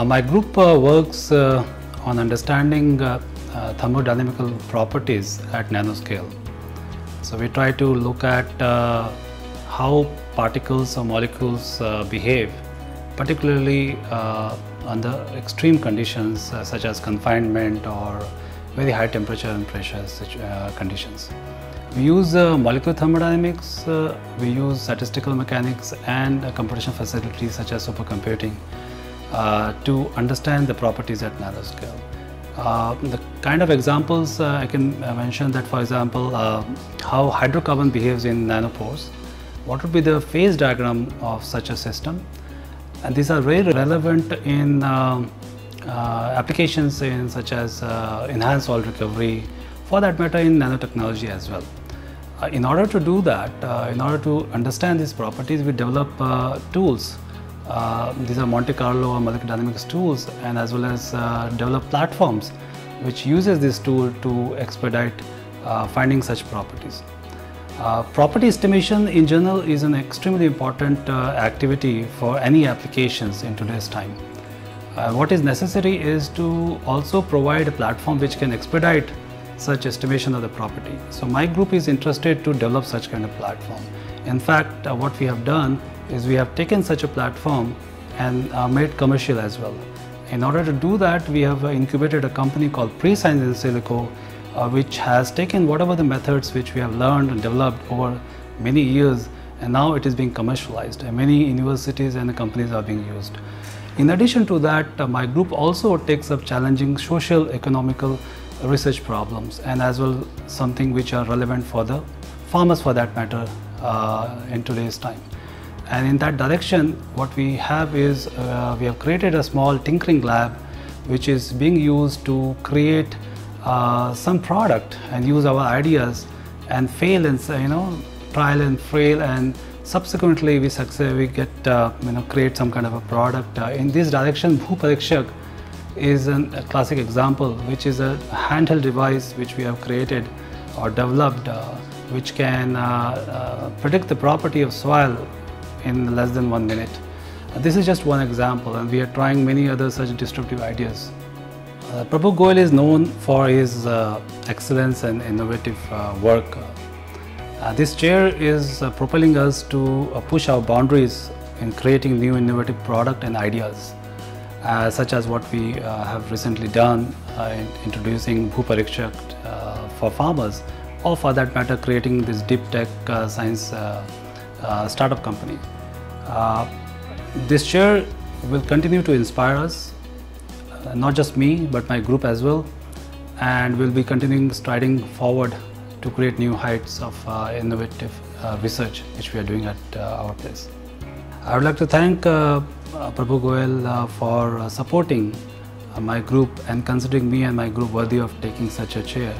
Uh, My group uh, works uh, on understanding thermodynamical properties at nanoscale. So we try to look at uh, how particles or molecules uh, behave, particularly uh, under extreme conditions such as confinement or very high temperature and pressure conditions. We use molecular thermodynamics, we use statistical mechanics and computational facilities such as supercomputing uh, to understand the properties at nanoscale. Uh, the kind of examples uh, I can uh, mention that, for example, uh, how hydrocarbon behaves in nanopores. What would be the phase diagram of such a system? And these are very relevant in uh, applications in such as enhanced oil recovery, for that matter in nanotechnology as well. In order to do that, in order to understand these properties, we develop tools. Uh, these are Monte Carlo or molecular dynamics tools, and as well as uh, develop platforms which uses this tool to expedite uh, finding such properties. Uh, property estimation in general is an extremely important uh, activity for any applications in today's time. What is necessary is to also provide a platform which can expedite such estimation of the property. So my group is interested to develop such kind of platform. In fact, what we have done is we have taken such a platform and uh, made commercial as well. In order to do that, we have uh, incubated a company called Prescience in Silico, uh, which has taken whatever the methods which we have learned and developed over many years, and now it is being commercialized. And many universities and companies are being used. In addition to that, uh, my group also takes up challenging social, economical research problems, and as well something which are relevant for the farmers, for that matter, uh, in today's time. And in that direction, what we have is uh, we have created a small tinkering lab, which is being used to create uh, some product and use our ideas and fail and you know trial and fail. And subsequently we succeed we get uh, you know create some kind of a product. Uh, in this direction Bhu Parikshak is an, a classic example which is a handheld device which we have created or developed uh, which can uh, predict the property of soil in less than one minute. Uh, this is just one example and we are trying many other such disruptive ideas. Uh, Prabhu Goel is known for his uh, excellence and innovative uh, work. Uh, this chair is uh, propelling us to push our boundaries in creating new innovative product and ideas, such as what we have recently done in introducing Bhu Parikshak uh, for farmers, or for that matter, creating this deep tech science uh, startup company. Uh, this chair will continue to inspire us, uh, not just me, but my group as well, and we'll be continuing striding forward to create new heights of uh, innovative uh, research which we are doing at uh, our place. I would like to thank Prabhu Goel for supporting my group and considering me and my group worthy of taking such a chair.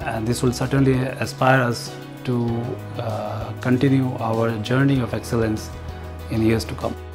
And this will certainly aspire us to uh, continue our journey of excellence in years to come.